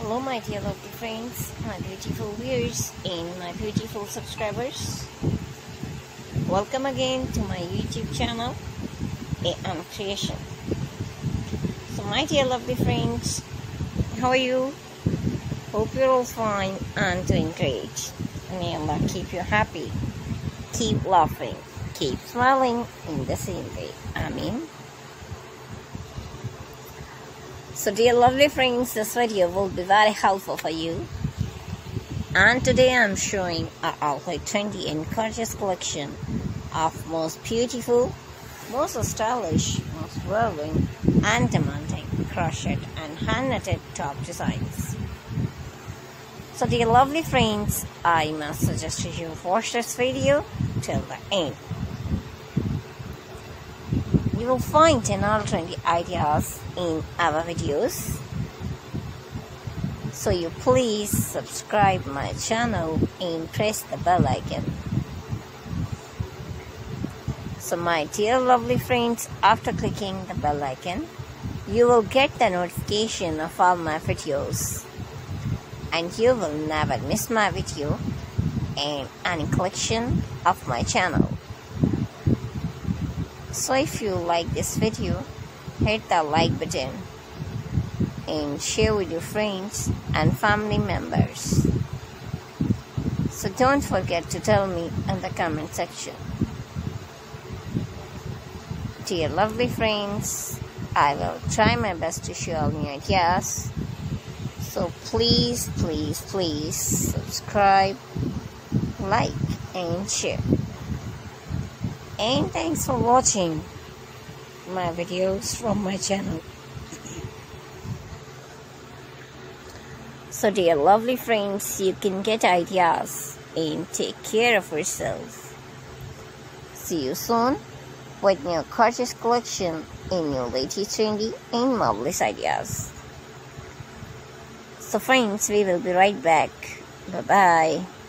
Hello, my dear lovely friends, my beautiful viewers, and my beautiful subscribers. Welcome again to my YouTube channel, AM Creation. So, my dear lovely friends, how are you? Hope you're all fine and doing great. May Allah keep you happy, keep laughing, keep smiling in the same way. Amen. So dear lovely friends, this video will be very helpful for you. And today I'm showing a outlet 20 and gorgeous collection of most beautiful, most stylish, most wearing and demanding crochet and hand knitted top designs. So dear lovely friends, I must suggest you watch this video till the end. You will find 10 or 20 ideas in our videos. So you please subscribe my channel and press the bell icon. So my dear lovely friends, after clicking the bell icon, you will get the notification of all my videos and you will never miss my video and any collection of my channel. So if you like this video, hit the like button and share with your friends and family members. So don't forget to tell me in the comment section. Dear lovely friends, I will try my best to share all new ideas. So please, please, please subscribe, like, and share and thanks for watching my videos from my channel. So dear lovely friends you can get ideas and take care of yourself. See you soon with new gorgeous collection and new latest trendy and marvelous ideas. So friends we will be right back. Bye bye